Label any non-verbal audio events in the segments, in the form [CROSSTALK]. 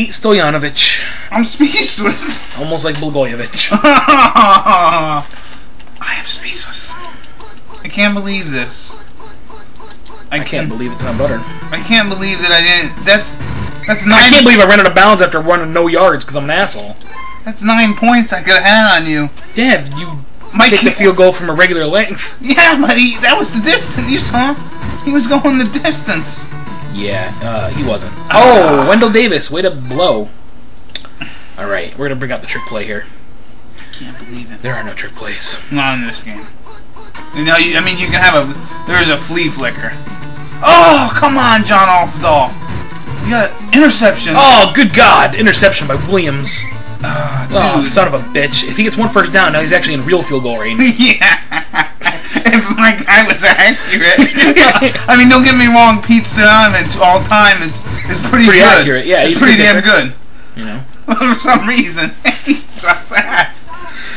Pete Stoyanovich, I'm speechless. almost like Blagojevich. [LAUGHS] I am speechless. I can't believe this. I, I can't believe it's not butter. I can't believe that I didn't. That's that's nine. I can't believe I ran out of bounds after running no yards because I'm an asshole. That's nine points I could have had on you. Yeah, you Mike, kicked the field goal from a regular length. [LAUGHS] Yeah, buddy, that was the distance. You saw? He was going the distance. Yeah, uh, he wasn't. Oh, Wendell Davis, way to blow. All right, we're gonna bring out the trick play here. I can't believe it. There are no trick plays. Not in this game. You know, you, I mean, you can have a. There's a flea flicker. Oh, come on, John Offerdahl. You got interception. Oh, good God! Interception by Williams. Ah, Oh, dude. son of a bitch! If he gets one first down, now he's actually in real field goal range. [LAUGHS] yeah. if my accurate. [LAUGHS] I mean, don't get me wrong. Pete Stoyanovich all time is is pretty, Pretty good. accurate, yeah, it's he's pretty damn good. You know. [LAUGHS] For some reason, [LAUGHS] he sucks ass.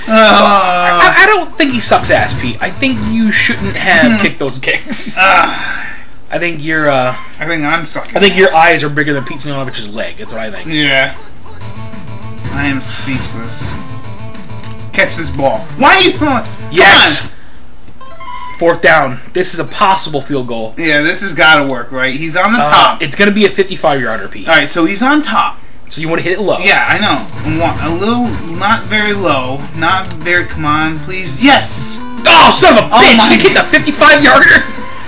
Uh, I, I don't think he sucks ass, Pete. I think you shouldn't have kicked those kicks. ah, I think your uh, I think I'm sucking. I think your eyes are bigger than Pete Stoyanovich's leg. That's what I think. Yeah. I am speechless. Catch this ball. Why are you throwing? Yes. Fourth down. This is a possible field goal. Yeah, this has got to work, right? He's on the Uh, top. it's going to be a 55 yarder, Pete. All right, so he's on top. So you want to hit it low. Yeah, I know. A little, not very low, not very. Come on, please. Yes. Oh, son of a Oh bitch! you kicked a 55 yarder.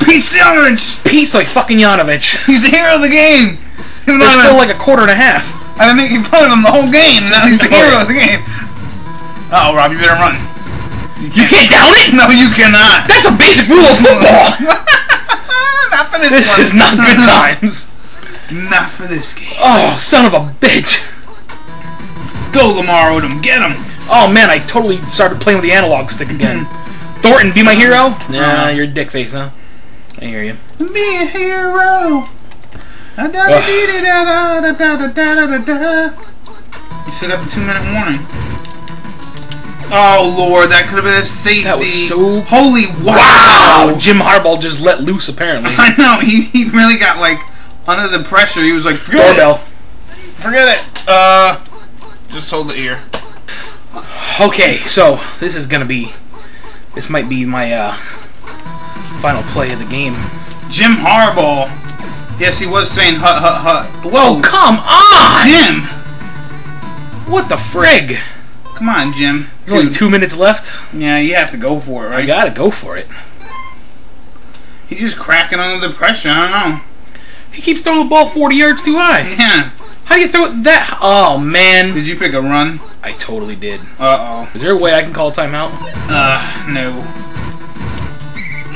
Pete Stoyanovich. Pete like fucking Yanovich. He's the hero of the game. There's still been- like a quarter and a half. I've been making fun of him the whole game. Now he's the [LAUGHS] Oh, hero of the game. Oh, Rob, you better run. You can't down it. No, you cannot. That's a basic rule of football. [LAUGHS] not for this, this one. is not [LAUGHS] good times. Not for this game. Oh, son of a bitch. Go, Lamar Odom. Get him. Oh man, I totally started playing with the analog stick again. Thornton, be my hero? Nah, Uh-huh. you're a dick face, huh? I hear you. Be a hero. Da, da, da, dee, da, da, da, da, da, da, da, da. You still got the two minute warning. Oh lord, that could have been a safety. That was so- Holy Wow! wow! Jim Harbaugh just let loose, apparently. [LAUGHS] I know he, he really got like under the pressure. He was like, forget Doorbell. it, forget it. Uh, just hold the ear. Okay, so this is gonna be. This might be my uh, final play of the game. Jim Harbaugh. Yes, he was saying hut hut hut. Oh, come on! Jim! What the frig? Come on, Jim. There's only two minutes left. Yeah, you have to go for it, I gotta go for it. He's just cracking under the pressure. I don't know. He keeps throwing the ball 40 yards too high. Yeah. How do you throw it that? Oh man, Did you pick a run? I totally did. Uh oh. Is there a way I can call a timeout? Uh, no.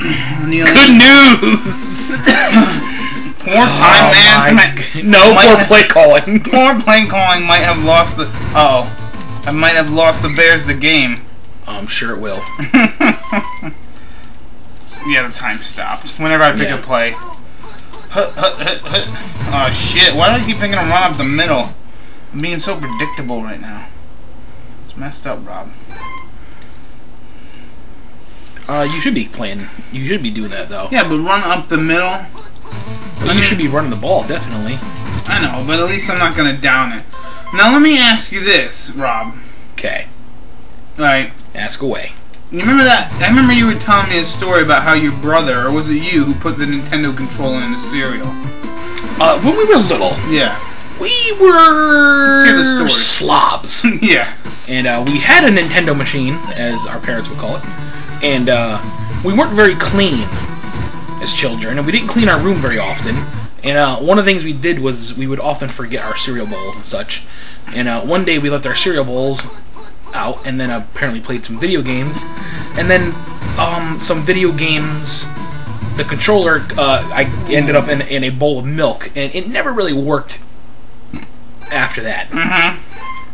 [COUGHS] Good news. [COUGHS] poor time, Oh, man. my no might poor play calling. Poor play calling might have lost the. Uh oh. I might have lost the Bears the game. I'm sure it will. [LAUGHS] Yeah, the time stopped. Whenever I pick Yeah. a play. Hut, hut, hut, hut. Oh shit, why do I keep picking a run up the middle? I'm being so predictable right now. It's messed up, Rob. Uh, you should be playing. You should be doing that though. Yeah, but run up the middle. Well, you should be running the ball definitely. I know, but at least I'm not gonna down it. Now let me ask you this, Rob. Okay, Alright. ask away. You remember that? I remember you were telling me a story about how your brother, or was it you, who put the Nintendo controller in the cereal? Uh, when we were little, Yeah. we were Let's hear the story. slobs, [LAUGHS] yeah. and uh, we had a Nintendo machine, as our parents would call it, and uh, we weren't very clean as children, and we didn't clean our room very often. And uh, one of the things we did was we would often forget our cereal bowls and such. And uh, one day we left our cereal bowls out, and then apparently played some video games, and then um, some video games. The controller, uh, I ended up in, in a bowl of milk, and it never really worked after that, Mm-hmm.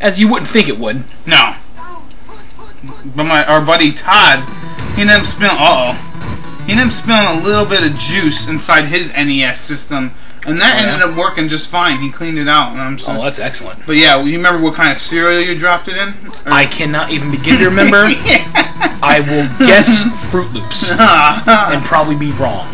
as you wouldn't think it would. No. But my our buddy Todd, he ended up spilling. Uh oh. He ended up spilling a little bit of juice inside his NES system, and that Oh, yeah? ended up working just fine. He cleaned it out, and I'm so. Oh, that's excellent. but yeah, you remember what kind of cereal you dropped it in? Or- I cannot even begin to remember. [LAUGHS] I will guess Fruit Loops [LAUGHS] and probably be wrong.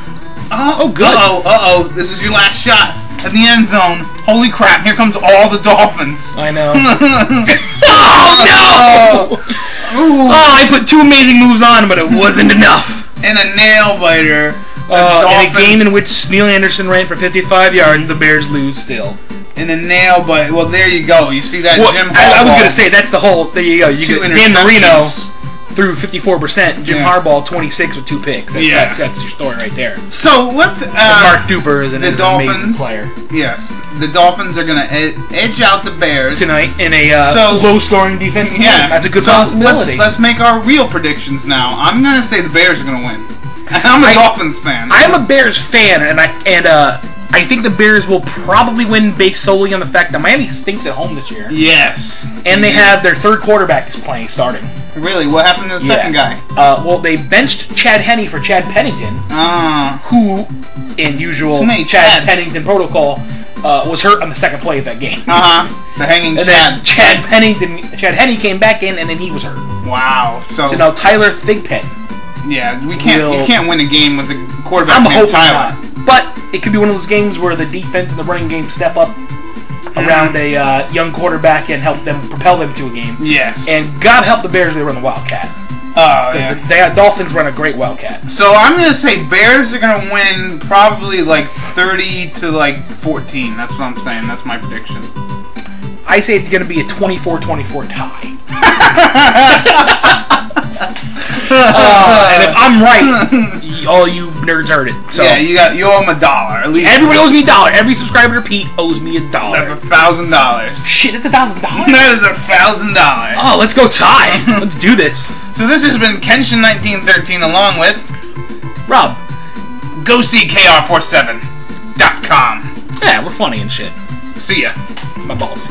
oh, oh, good. Uh oh, uh oh. This is your last shot. at the end zone. Holy crap! Here comes all the Dolphins. I know. [LAUGHS] oh no! Ooh, Oh, I put two amazing moves on, but it wasn't enough. And a nail biter. Uh, in a game in which Neal Anderson ran for 55 yards, the Bears lose still. in a nail bite. Well, there you go. You see that Well, Jim I, I was gonna say that's the whole. There you go. You get Dan Marino. Threw 54 percent. Jim Yeah. Harbaugh 26 with two picks. That's, Yeah. that's, that's your story right there. So let's. Uh, Mark Duper is an, the is an amazing player Yes, the Dolphins are gonna ed- edge out the Bears tonight in a uh, So- low-scoring defensive Yeah, game. That's a good so possibility. Let's, let's make our real predictions now. I'm gonna say the Bears are gonna win. [LAUGHS] I'm a I- Dolphins fan. I'm a Bears fan, and I and uh, I think the Bears will probably win based solely on the fact that Miami stinks at home this year, yes. and they have their third quarterback is playing starting. Really, what happened to the second guy? Uh, well, they benched Chad Henne for Chad Pennington, Ah, who, in usual Chad Chads. Pennington protocol, uh, was hurt on the second play of that game. uh huh. The hanging [LAUGHS] And then Chad. Chad Pennington, Chad Henne came back in, and then he was hurt. Wow. So, So now Tyler Thigpen. yeah, we can't. will- you can't win a game with a quarterback I'm named Tyler. not, but it could be one of those games where the defense and the running game step up around a uh, young quarterback and help them propel them to a game. Yes. And God help the Bears they run the Wildcat oh yeah. the, the Dolphins run a great Wildcat. So I'm gonna say Bears are gonna win probably like 30 to like 14. That's what I'm saying. That's my prediction. I say it's going to be a 24-24 tie. [LAUGHS] Uh, and if I'm right, [LAUGHS] all you nerds heard it. So yeah, you got you owe them a dollar at least. everybody owes me a dollar. Every subscriber to Pete owes me a dollar. That's a thousand dollars. Shit, it's a thousand dollars. That is a thousand dollars. Oh, let's go tie. [LAUGHS] let's do this. So this has been Kenshin 1913 along with Rob, GoSeeKR47.com. yeah, we're funny and shit. See ya. My balls.